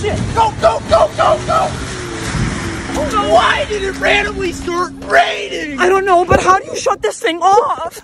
shit! Go, go, go, go, go! Oh, why did it randomly start raining? I don't know, but how do you shut this thing off?